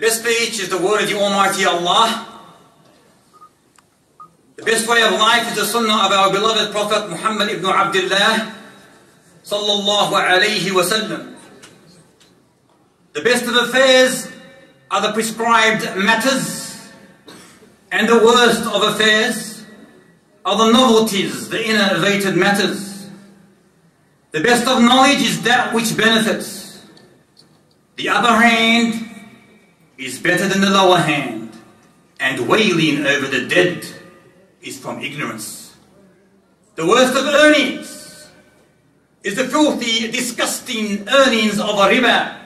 This speech is the word of the Almighty Allah. The best way of life is the sunnah of our beloved Prophet Muhammad ibn Abdullah sallallahu alayhi wasallam. The best of affairs are the prescribed matters, and the worst of affairs are the novelties, the innovated matters. The best of knowledge is that which benefits. The other hand is better than the lower hand, and wailing over the dead is from ignorance. The worst of earnings is the filthy, disgusting earnings of a riba.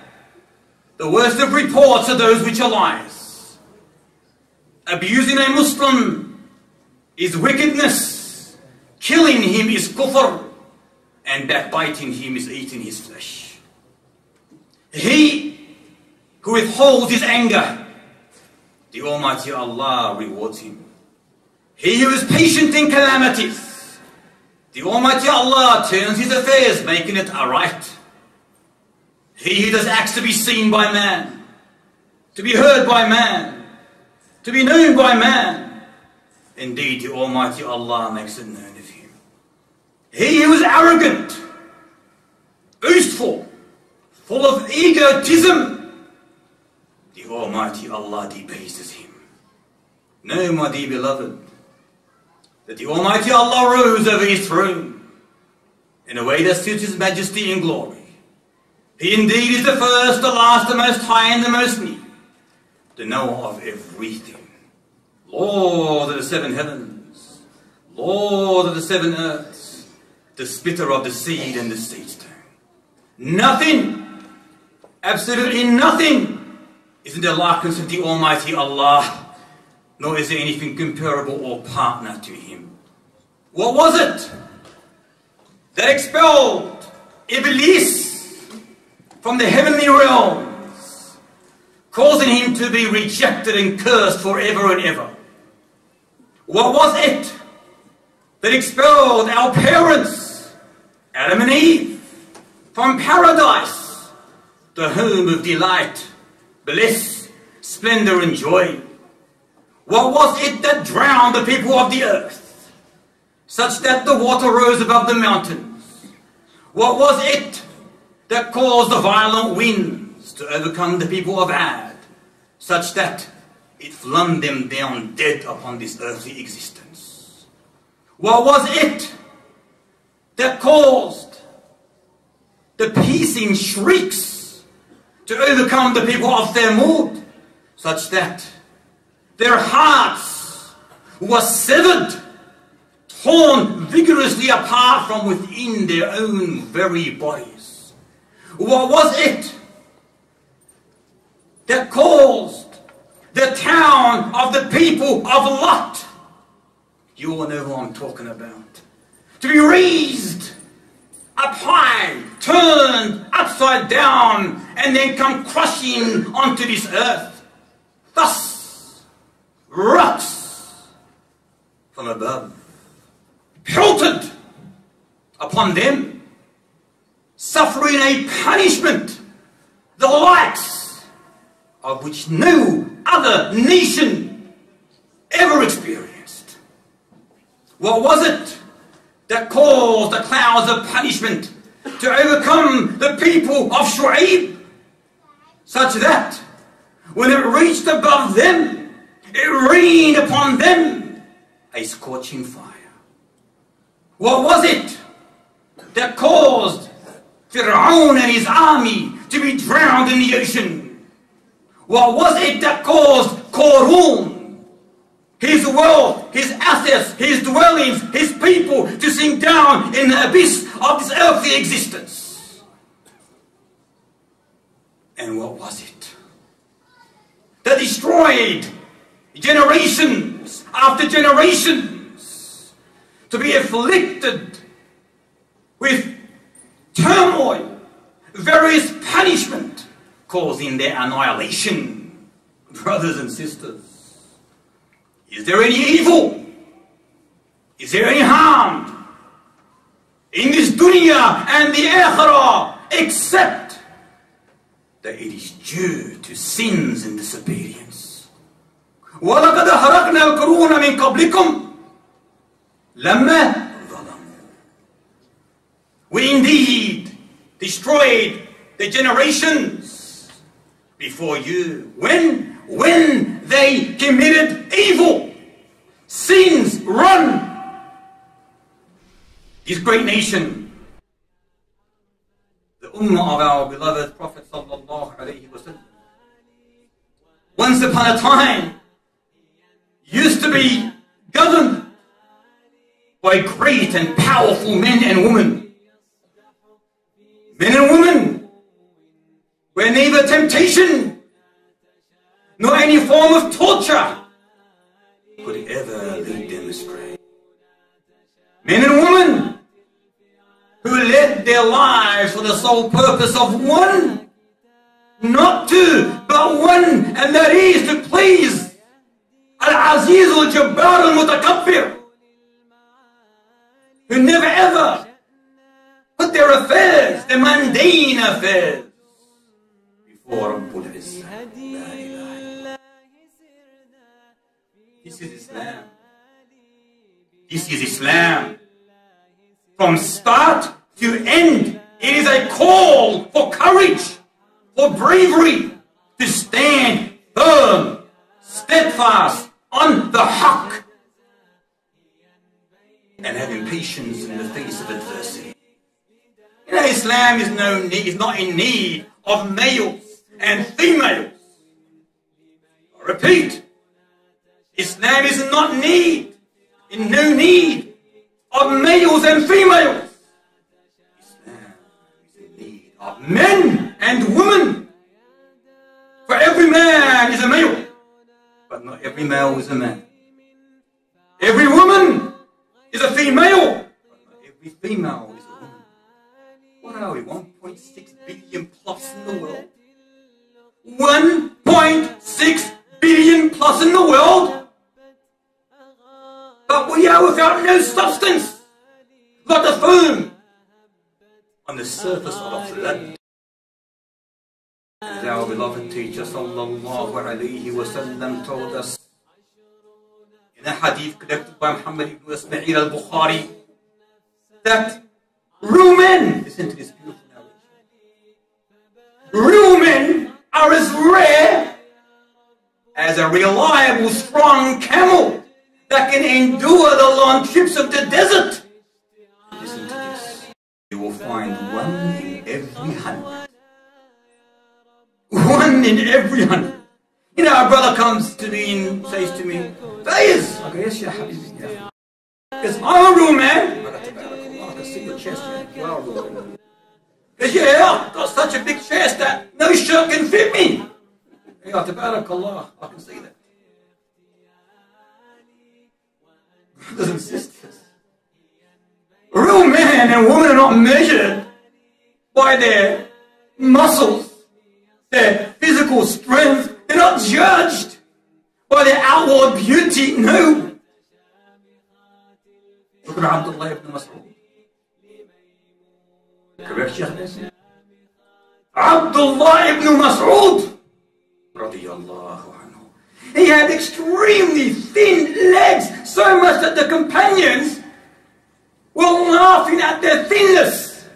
The worst of reports are those which are lies. Abusing a Muslim is wickedness. Killing him is kufr. And backbiting him is eating his flesh. He who withholds his anger, the Almighty Allah rewards him. He who is patient in calamities, the Almighty Allah turns his affairs, making it aright. He who does acts to be seen by man, to be heard by man, to be known by man, indeed the Almighty Allah makes it known of him. He who is arrogant, boastful, full of egotism, the Almighty Allah debases him. Know, my dear beloved, that the Almighty Allah rose over his throne in a way that suits his majesty and glory. He indeed is the first, the last, the most high, and the most near, the knower of everything. Lord of the seven heavens, Lord of the seven earths, the splitter of the seed and the seed stone. Nothing, absolutely nothing, is in the likeness of the Almighty Allah nor is there anything comparable or partner to him. What was it that expelled Iblis from the heavenly realms, causing him to be rejected and cursed forever and ever? What was it that expelled our parents, Adam and Eve, from paradise, the home of delight, bliss, splendor, and joy? What was it that drowned the people of the earth, such that the water rose above the mountains? What was it that caused the violent winds to overcome the people of Ad, such that it flung them down dead upon this earthly existence? What was it that caused the piercing shrieks to overcome the people of Thamud, such that their hearts were severed, torn vigorously apart from within their own very bodies. What was it that caused the town of the people of Lot, you all know who I'm talking about, to be raised up high, turned upside down, and then come crushing onto this earth. Thus, rocks from above, pelted upon them, suffering a punishment, the likes of which no other nation ever experienced. What was it that caused the clouds of punishment to overcome the people of Shu'aib, such that when it reached above them, it rained upon them a scorching fire. What was it that caused Fir'aun and his army to be drowned in the ocean? What was it that caused Korun, his wealth, his assets, his dwellings, his people to sink down in the abyss of this earthly existence? And what was it that destroyed generations after generations to be afflicted with turmoil, various punishment, causing their annihilation. Brothers and sisters, is there any evil? Is there any harm in this dunya and the akhirah except that it is due to sins and disobedience. وَلَقَدْ أَهْرَقْنَا الْقُرُونَ مِنْ قَبْلِكُمْ لَمَّا ظَلَمُوا We indeed destroyed the generations before you. When? When they committed evil, sins, run. This great nation, the ummah of our beloved Prophet sallallahu alaihi wasallam, once upon a time used to be governed by great and powerful men and women. Men and women where neither temptation nor any form of torture could ever lead them astray. Men and women who led their lives for the sole purpose of one, not two, but one, and that is to please Al-Aziz al-Jabbar al-Mutakabbir, who never ever put their affairs, their mundane affairs, before Rabbul Izzah. This is Islam. This is Islam. From start to end, it is a call for courage, for bravery, to stand firm, steadfast on the haqq, and having patience in the face of adversity. You know, Islam is, no need, is not in need of males and females. I repeat, Islam is not need, in no need of males and females. Islam is in need of men and women. For every man is a male, but not every male is a man. Every woman is a female, but not every female is a woman. What are we, 1.6 billion plus in the world? 1.6 billion plus in the world? But we are without no substance, but a foam on the surface of a flood. As our beloved teacher sallallahu alayhi wasallam told us in a hadith collected by Muhammad ibn Ismail al-Bukhari that real men, listen to this beautiful narration, real men are as rare as a reliable, strong camel that can endure the long trips of the desert. Listen to this. You will find one in every hundred. One in every hundred. You know, a brother comes to me and says to me, Feiz! I go, yes, ya habibi, ya. Because I'm a real man. I go, "Tabarakallah, I can see your chest, man. A real man. Because, yeah, I've got such a big chest that no shirt can fit me. Yeah, tabarakallah, I can see that. And sisters, real men and women are not measured by their muscles, their physical strength. They're not judged by their outward beauty. No. Look at Abdullah ibn Mas'ud. Correct, Sheikh? Abdullah ibn Mas'ud. Radiallahu anhu. He had extremely thin legs, so much that the companions were laughing at their thinness.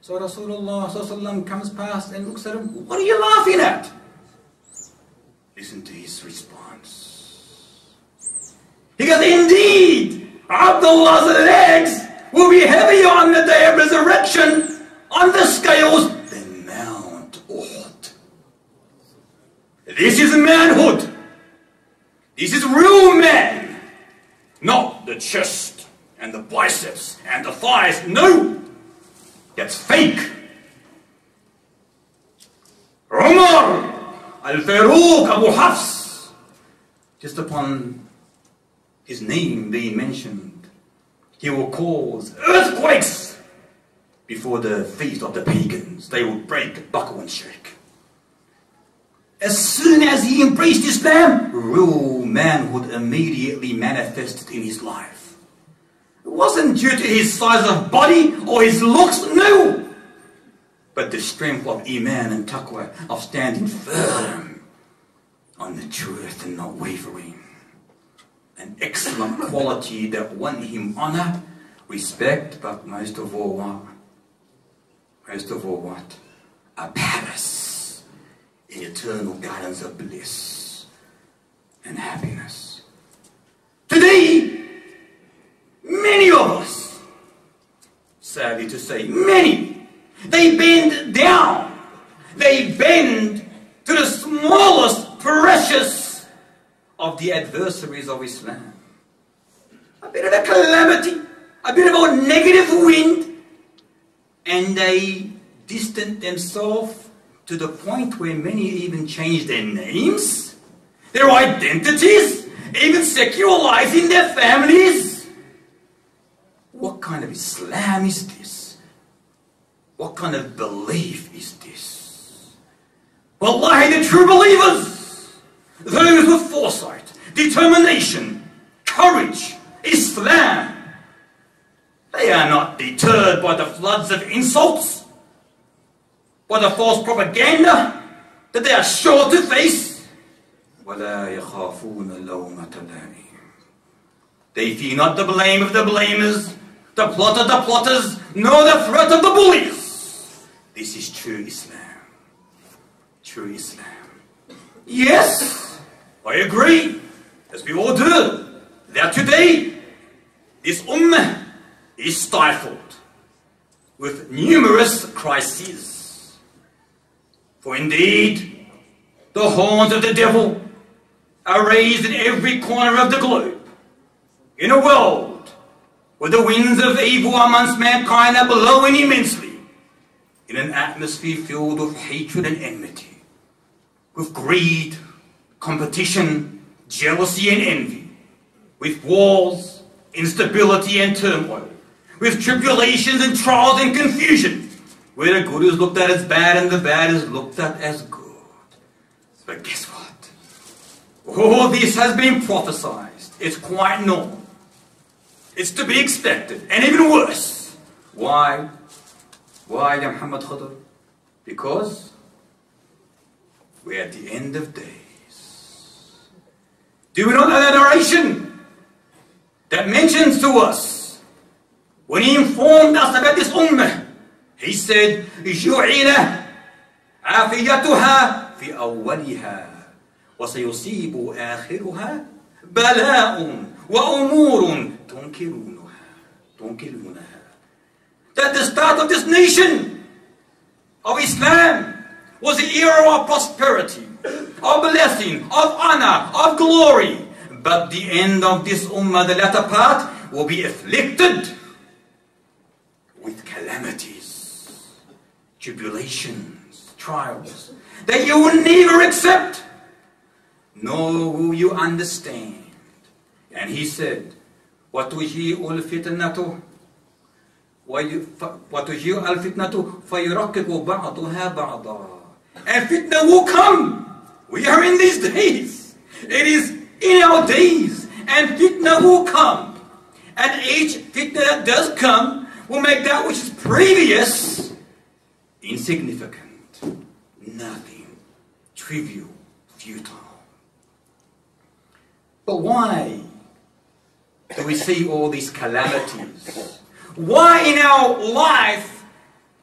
So Rasulullah comes past and looks at him, What are you laughing at? Listen to his response. He goes, Indeed, Abdullah's legs will be heavier on the day of resurrection on the scales than Mount Uhud. This is manhood. This is real man. Not the chest and the biceps and the thighs. No. That's fake. Umar al-Faruq Abu Hafs. Just upon his name being mentioned, he will cause earthquakes before the feet of the pagans. They will break, buckle, and shake. As soon as he embraced Islam, real manhood immediately manifested in his life. It wasn't due to his size of body or his looks, no. but the strength of Iman and Taqwa, of standing firm on the truth and not wavering. An excellent quality that won him honor, respect, but most of all what? Most of all what? A palace in eternal gardens of bliss and happiness. Today, many of us, sadly to say, many, they bend down. They bend to the smallest precious of the adversaries of Islam. A bit of a calamity, a bit of a negative wind, and they distance themselves to the point where many even change their names, their identities, even secularizing their families. What kind of Islam is this? What kind of belief is this? Wallahi, the true believers, those with foresight, determination, courage, Islam, they are not deterred by the floods of insults, by the false propaganda that they are sure to face. وَلَا يَخَافُونَ لَوْمَةَ لَائِمٍ They fear not the blame of the blamers, the plot of the plotters, nor the threat of the bullies. This is true Islam. True Islam. Yes, I agree, as we all do, that today this ummah is stifled with numerous crises. For indeed, the horns of the devil are raised in every corner of the globe. In a world where the winds of evil amongst mankind are blowing immensely, in an atmosphere filled with hatred and enmity, with greed, competition, jealousy and envy, with wars, instability and turmoil, with tribulations and trials and confusion, where the good is looked at as bad and the bad is looked at as good. But guess what? All this has been prophesied. It's quite normal. It's to be expected, and even worse. Why? Why, Ya Muhammad Khadr? Because we're at the end of days. Do we not know that narration that mentions to us when he informed us about this ummah? He said, جُعِلَ عافيتها في أولها وسيصيب آخرها بلاء وأمور تنكرونها تنكرونها That the start of this nation of Islam was the era of prosperity, of blessing, of honor, of glory. But the end of this ummah, the latter part, will be afflicted with calamities, tribulations, trials that you will never accept, nor will you understand. And he said, وَتُجِيءُ الْفِتْنَةُ وَتُجِيءُ الْفِتْنَةُ فَيُرَقِّقُ بَعْضُهَا بَعْضًا And fitna will come. We are in these days. It is in our days. And fitna will come. And each fitna that does come will make that which is previous insignificant, nothing, trivial, futile. But why do we see all these calamities? Why in our life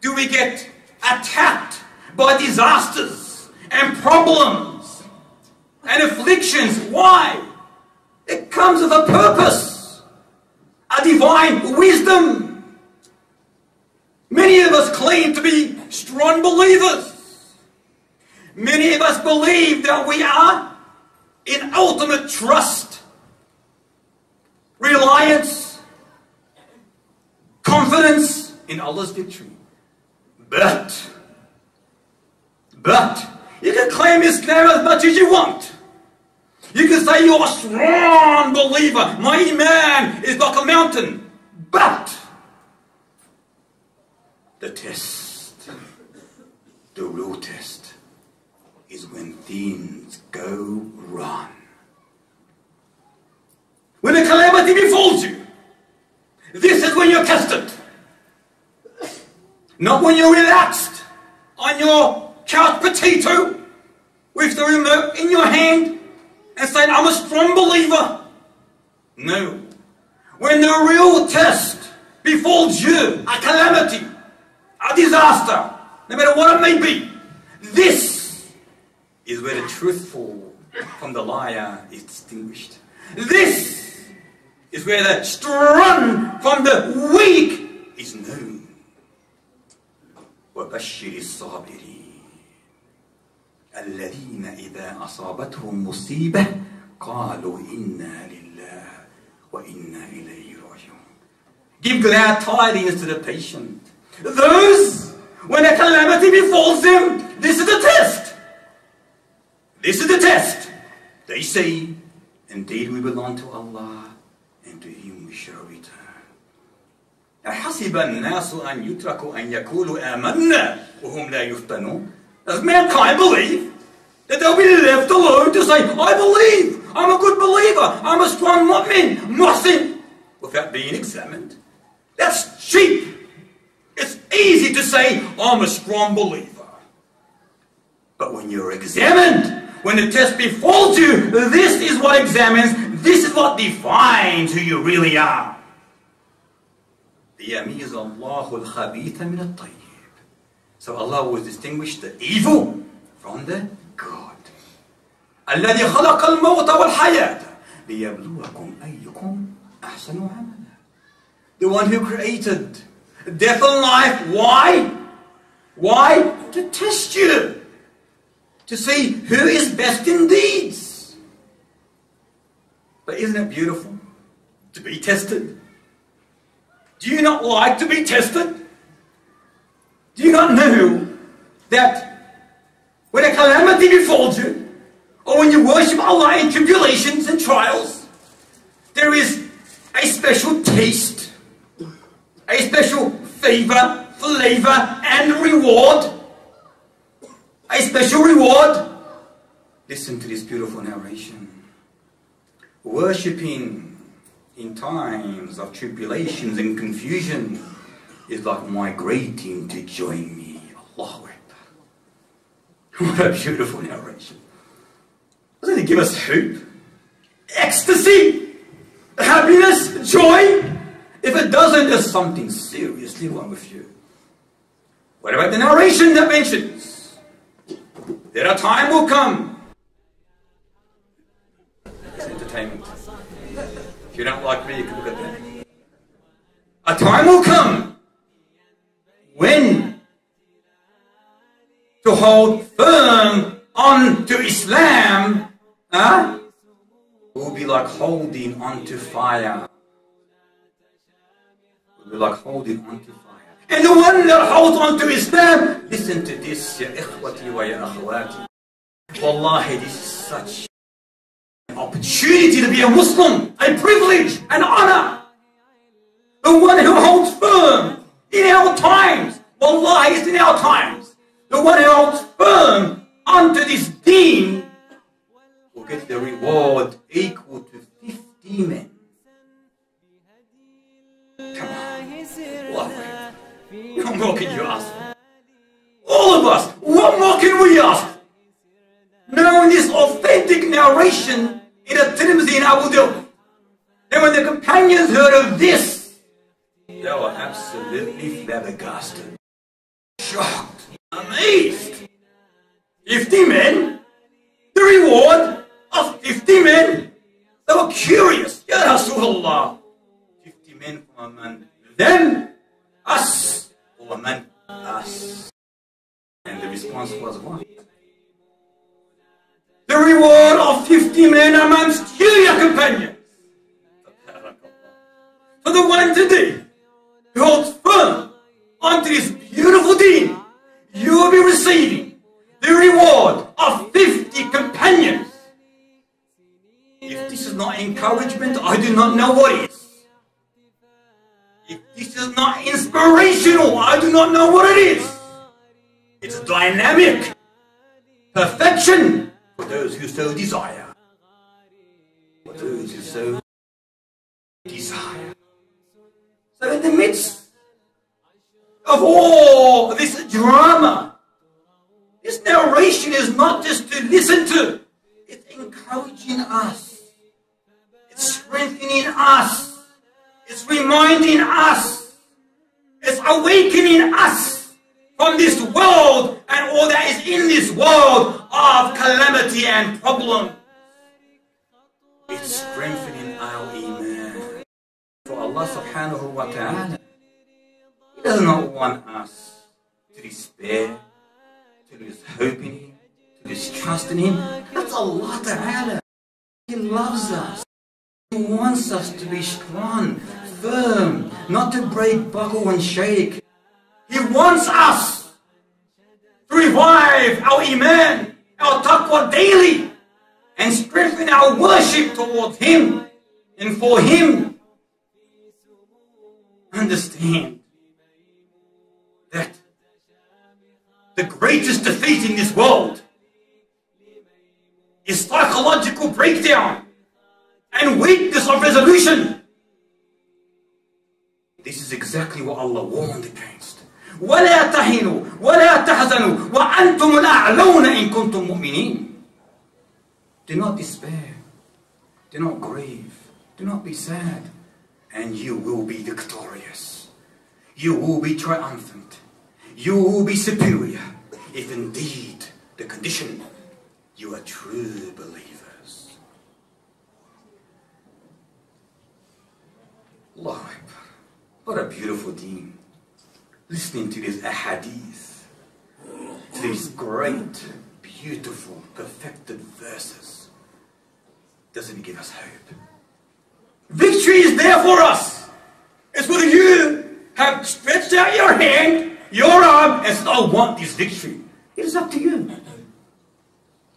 do we get attacked by disasters and problems and afflictions? Why? It comes with a purpose, a divine wisdom. Many of us claim to be strong believers. Many of us believe that we are in ultimate trust, reliance, confidence in Allah's victory. But, but, you can claim Islam as much as you want. You can say you're a strong believer. My iman is like a mountain. But, the test, the real test, is when things go wrong. When a calamity befalls you, this is when you're tested. Not when you're relaxed. on your couch potato with the remote in your hand and saying, I'm a strong believer. No. When the real test befalls you, a calamity, a disaster, no matter what it may be, this is where the truthful from the liar is distinguished. This is where the strong from the weak is known. وبشر الصابرين الذين إذا أصابتهم مصيبة قالوا إنا لله وإنا إليه راجعون Give glad tidings to the patient. Those, when a calamity befalls them, this is the test. This is the test. They say, Indeed, we belong to Allah, and to Him we shall return. أحسب الناس أن يتركوا أن يقولوا آمنا وهم لا يفتنون Does mankind believe that they'll be left alone to say, I believe, I'm a good believer, I'm a strong mu'min, Muslim, without being examined? That's cheap. It's easy to say, I'm a strong believer. But when you're examined, when the test befalls you, this is what examines, this is what defines who you really are. ليميز الله الخبيث من الطيب. So Allah will distinguish the evil from the good. الذي خلق الموت والحياة ليبلوكم أيكم أحسن عملا. The one who created death and life. Why? Why? To test you. To see who is best in deeds. But isn't it beautiful to be tested? Do you not like to be tested? Do you not know that when a calamity befalls you, or when you worship Allah in tribulations and trials, there is a special taste, a special favor, flavor, and reward. A special reward. Listen to this beautiful narration. Worshipping in times of tribulations and confusion is like migrating to join me. Allahu. What a beautiful narration. Doesn't it give us hope? Ecstasy? Happiness? Joy? If it doesn't, there's something seriously wrong with you. What about the narration that mentions? That a time will come. It's entertainment. If you don't like me, you can look at that. A time will come when to hold firm on to Islam huh, will be like holding onto fire. Fire. And the one that holds onto Islam, listen to this, ikhwati wa ya akhwati. Wallahi, this is such opportunity to be a Muslim, a privilege, an honor. The one who holds firm in our times, Wallahi, it's in our times. The one who holds firm unto this deen will get the reward equal to 50 men. Come on. What more can you ask? All of us, what more can we ask? Knowing this authentic narration in a Tirmidhi in Abu Dawud. And when the companions heard of this, they were absolutely flabbergasted, shocked, amazed. 50 men? The reward of 50 men? They were curious. Ya Rasulullah. 50 men from a man. Then us for a man. Us. And the response was what? The reward of 50 men amongst you, your companions. For the one today who holds firm onto this beautiful deed, you will be receiving the reward of 50 companions. If this is not encouragement, I do not know what is. Is not inspirational, I do not know what it is. It's dynamic. Perfection for those who so desire. For those who so desire. So in the midst of all this drama, This narration is not just to listen to, it's encouraging us, it's strengthening us, it's reminding us, awakening us from this world and all that is in this world of calamity and problem. It's strengthening our iman. For Allah subhanahu wa ta'ala, He does not want us to despair to lose hope in Him, to lose trust in Him. That's Allah Ta'ala. He loves us. He wants us to be strong, firm, not to break, buckle, and shake. He wants us to revive our Iman, our taqwa daily, and strengthen our worship towards Him and for Him. Understand that the greatest defeat in this world is psychological breakdown and weakness of resolution. This is exactly what Allah warned against. ولا تهنوا ولا تحزنوا وأنتم الأعلون إن كنتم مؤمنين. Do not despair. Do not grieve. Do not be sad. And you will be victorious. You will be triumphant you will be superior if indeed the condition you are true believers. Allah Akbar. What a beautiful deen. Listening to these ahadith, to these great, beautiful, perfected verses. Doesn't it give us hope? Victory is there for us. It's whether you have stretched out your hand your arm and said, I want this victory. It is up to you.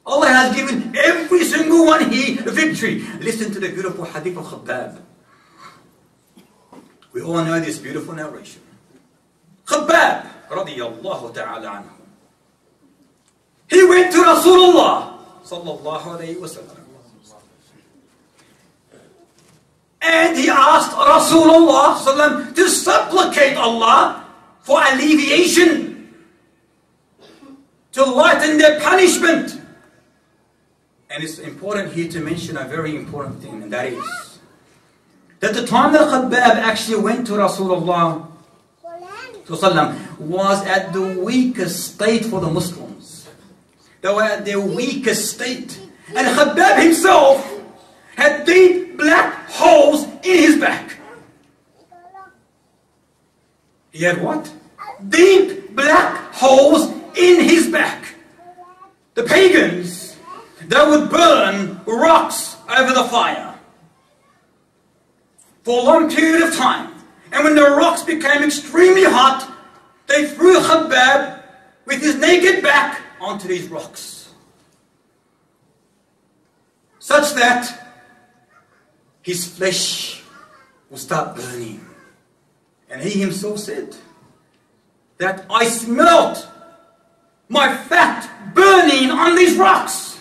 Allah has given every single one here victory. Listen to the beautiful hadith of Khabbab. We all know this beautiful narration. Khabbab, radiyallahu ta'ala anhu. He went to Rasulullah, sallallahu alayhi wa sallam. And he asked Rasulullah to supplicate Allah for alleviation, to lighten their punishment. And it's important here to mention a very important thing, and that is that the time that Khabbab actually went to Rasulullah was at the weakest state for the Muslims. They were at their weakest state. And Khabbab himself had deep black holes in his back. He had what? Deep black holes in his back. The pagans, they would burn rocks over the fire for a long period of time. And when the rocks became extremely hot, they threw Khabbab with his naked back onto these rocks. Such that his flesh will start burning. And he himself said that I smelt my fat burning on these rocks,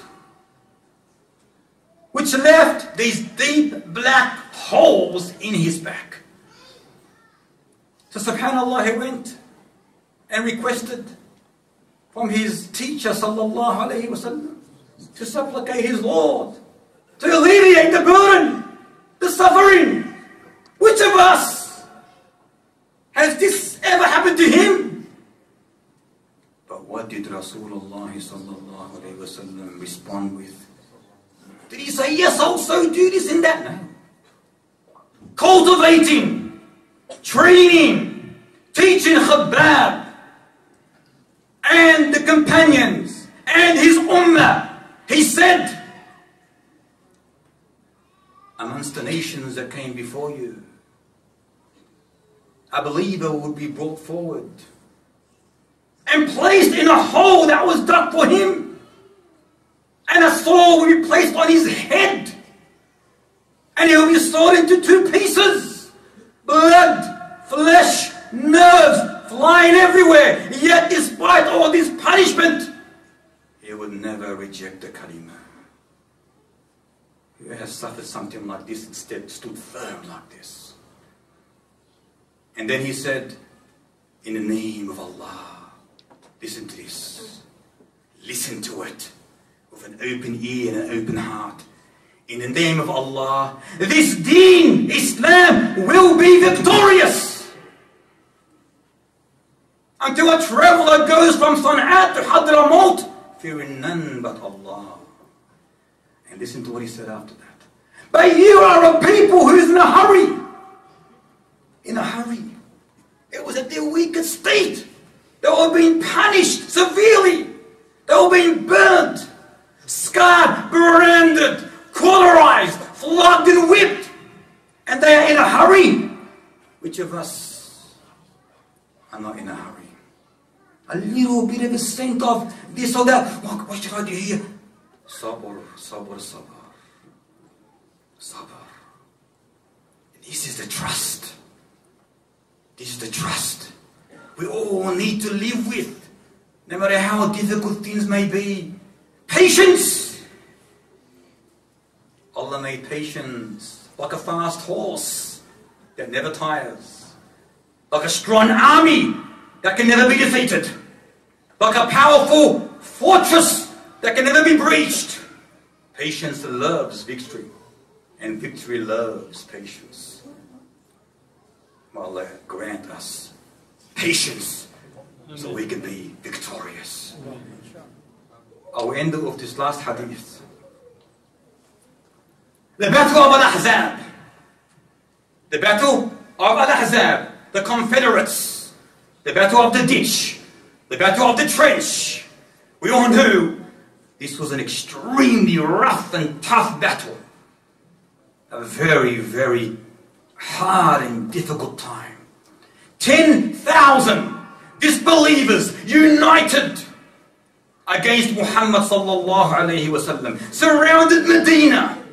which left these deep black holes in his back. So subhanAllah, he went and requested from his teacher sallallahu wasallam to supplicate his Lord to alleviate the burden, the suffering. Which of us has this ever happened to him? But what did Rasulullah sallallahu wasallam respond with? Did he say, yes, also do this and that? No. Cultivating, training, teaching Khabbab and the companions and his ummah. He said, amongst the nations that came before you, a believer would be brought forward and placed in a hole that was dug for him. And a sword would be placed on his head. And he will be sawed into two pieces. Blood, flesh, nerves flying everywhere. Yet despite all this punishment, he would never reject the kalima. Who has suffered something like this instead stood firm like this. And then he said, In the name of Allah, listen to this. Listen to it an open ear and an open heart. In the name of Allah, this deen, Islam, will be victorious. Until a traveler goes from Sana'a to Hadramaut, fearing none but Allah. And listen to what he said after that. But you are a people who's in a hurry. In a hurry. It was at their weakest state. They were being punished severely. They were being burnt, scarred, branded, cauterized, flogged and whipped. And they are in a hurry. Which of us are not in a hurry? A little bit of a scent of this or that. What, what should I do here? Sabr, sabr, sabr. Sabr. This is the trust. This is the trust we all need to live with, no matter how difficult things may be. Patience. Allah made patience like a fast horse that never tires, like a strong army that can never be defeated, like a powerful fortress that can never be breached. Patience loves victory, and victory loves patience. May Allah grant us patience so we can be victorious. Our end of this last hadith. The battle of Al-Ahzab. The battle of Al-Ahzab. The Confederates. The battle of the ditch. The battle of the trench. We all knew this was an extremely rough and tough battle. A very, very hard and difficult time. 10,000 disbelievers united against Muhammad sallallahu alayhi wasallam, surrounded Medina.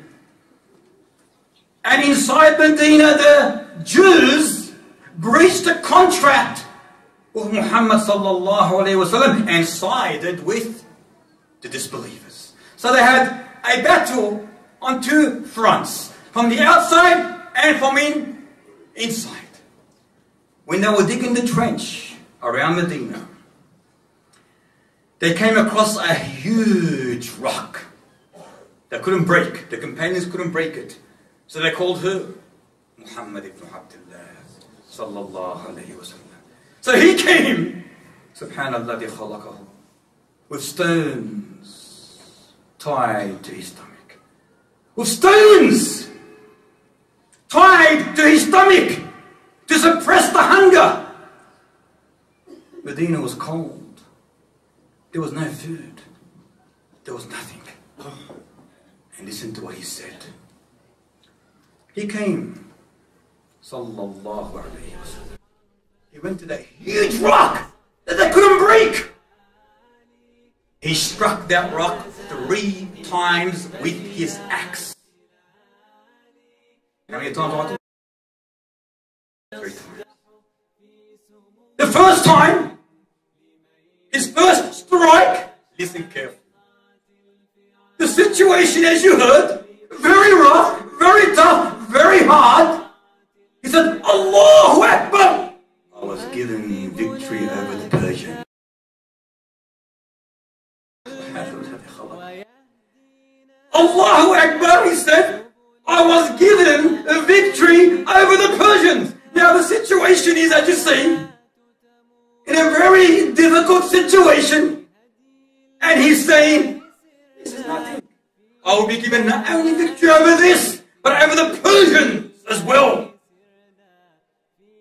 And inside Medina, the Jews breached a contract with Muhammad sallallahu alayhi wasallam and sided with the disbelievers. So they had a battle on two fronts, from the outside and from in, inside. When they were digging the trench around Medina, they came across a huge rock that couldn't break. The companions couldn't break it. So they called her Muhammad ibn Abdullah sallallahu alayhi wa So he came, subhanallah khalaqahu, with stones tied to his stomach. With stones tied to his stomach to suppress the hunger. Medina was cold. There was no food. There was nothing. And listen to what he said. He came, sallallahu alayhi wasallam. He went to that huge rock that they couldn't break. He struck that rock three times with his axe. Three times. The first time, his first strike, listen carefully. The situation, as you heard, very rough, very tough, very hard. He said, Allahu Akbar. I was given victory over the Persian. Allahu Akbar, he said, I was given a victory over the Persians. Now the situation is, as you see, in a very difficult situation. And he's saying, this is nothing. I will be given not only victory over this, but over the Persians as well.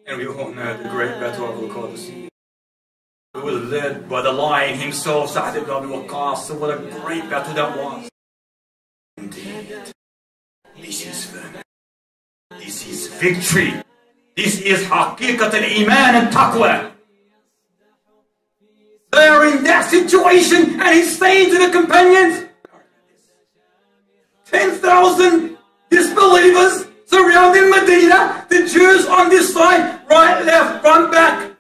And we all know the great battle of Al-Qadis. It was led by the lion himself, Sa'd ibn Abi Waqqas. So what a great battle that was. Indeed, this is firm. This is victory. This is haqiqat al-iman and taqwa. In that situation and he's saying to the companions, 10,000 disbelievers surrounding Medina, the Jews on this side, right, left, front, back.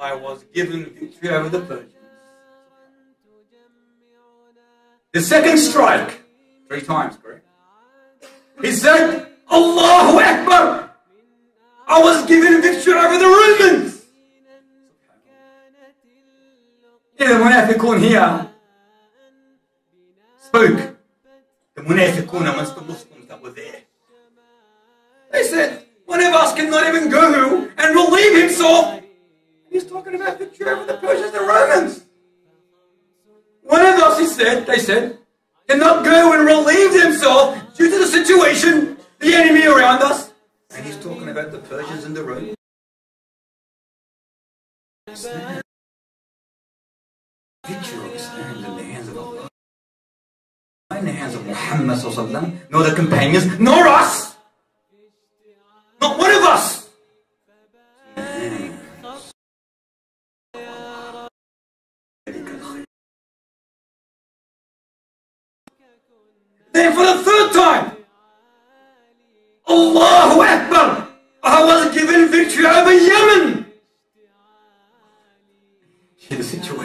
I was given victory over the Persians. The second strike, three times, correct? He said, Allahu Akbar. I was given victory over the Romans. The munafiqun here, spoke. The munafiqun amongst the Muslims that. They said, one of us cannot even go and relieve himself. He's talking about victory over the Persians and the Romans. One of us, he said, they said, cannot go and relieve himself due to the situation, the enemy around us. And he's talking about the Persians and the Romans. Victory of Islam in the hands of Allah. In the hands of Muhammad nor the companions, nor us. Not one of us.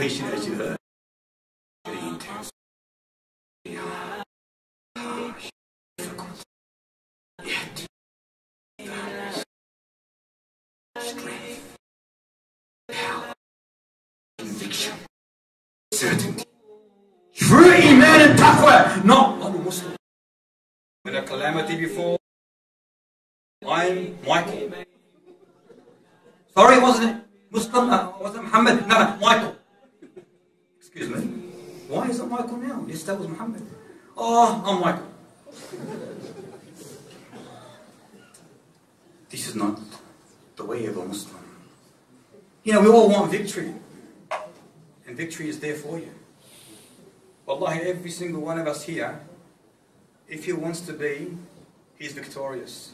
Yet, there is strength, power, conviction, certainty. And not Muslim. With a calamity before, I'm Michael. Sorry, wasn't it? Muslim, uh, wasn't Muhammad? No, no, Michael. Excuse me. Why is it Michael now? Yes, that was Muhammad. Oh, I'm Michael. This is not the way of a Muslim. You know, we all want victory. And victory is there for you. Wallahi, every single one of us here, if he wants to be, he's victorious.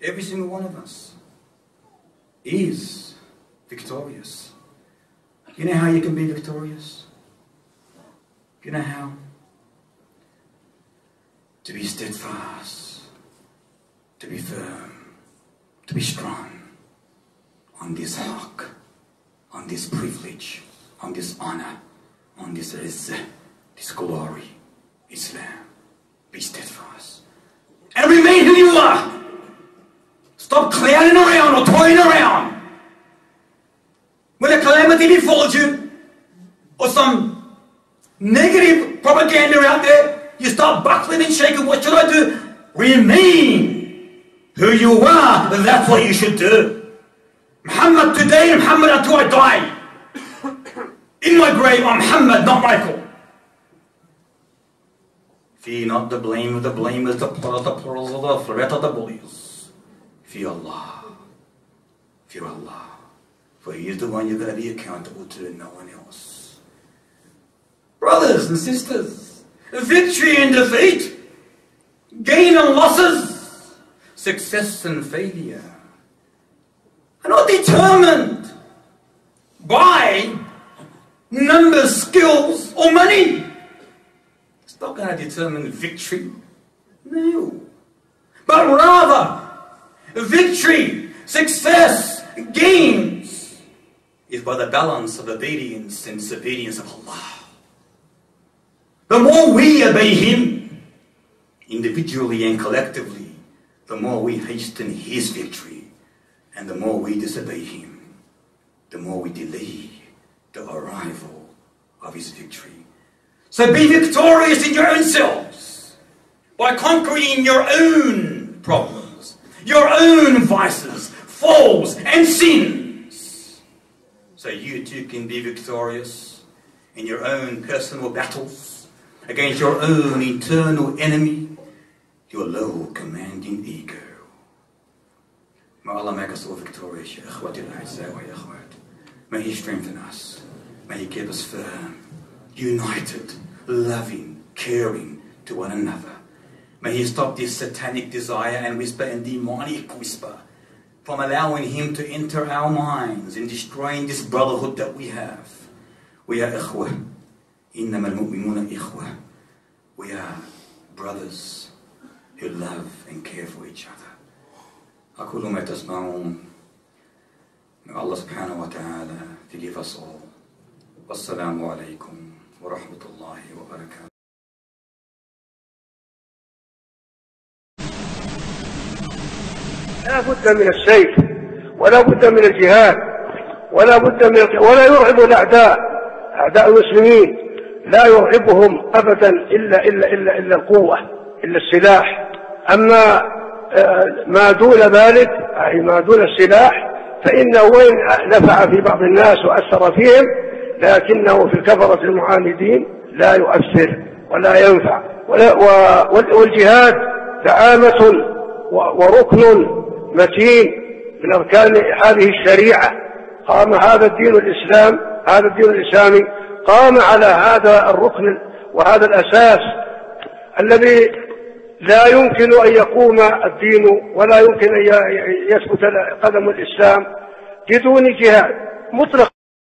Every single one of us is victorious. You know how you can be victorious? How? To be steadfast, to be firm, to be strong on this haq, on this privilege, on this honor, on this this glory, Islam. Be steadfast. And remain who you are. Stop clowning around or toying around. When a calamity befalls you, or some negative propaganda out there, you start buckling and shaking. What should I do? Remain who you are. That's what you should do. Muhammad today Muhammad until I die. In my grave, I'm Muhammad, not Michael. Fear not the blame of the blamers, the plural, the plurals of the threat of the bullies. Fear Allah. Fear Allah. For He is the one you're going to be accountable to and no one else. Brothers and sisters, victory and defeat, gain and losses, success and failure are not determined by numbers, skills, or money. It's not going to determine victory. No. But rather, victory, success, gains is by the balance of obedience and disobedience of Allah. The more we obey Him, individually and collectively, the more we hasten His victory. And the more we disobey Him, the more we delay the arrival of His victory. So be victorious in your own selves by conquering your own problems, your own vices, faults, and sins. So you too can be victorious in your own personal battles against your own internal enemy, your low commanding ego. May Allah make us all victorious, ya ikhwati al-a'izza wa ya akhwat. May He strengthen us. May He keep us firm, united, loving, caring to one another. May He stop this satanic desire and whisper and demonic whisper from allowing Him to enter our minds and destroying this brotherhood that we have. We are ikhwah. إنما المؤمنون إخوة. We are brothers who love and care for each other. أقول ما تسمعون. من الله سبحانه وتعالى to give us all. والسلام عليكم ورحمة الله وبركاته. لا بد من السيف ولا بد من الجهاد ولا بد من ولا يرعب الأعداء أعداء المسلمين. لا يرعبهم أبدا إلا إلا إلا إلا القوة إلا السلاح. أما آه، ما دون ذلك أي ما دون السلاح فإنه وإن نفع في بعض الناس وأثر فيهم لكنه في الكفرة المعاندين لا يؤثر ولا ينفع. والجهاد دعامة وركن متين من أركان هذه الشريعة. قام هذا الدين الإسلام هذا الدين الإسلامي قام على هذا الركن وهذا الأساس الذي لا يمكن أن يقوم الدين ولا يمكن أن يثبت قدم الإسلام بدون جهاد مطلق.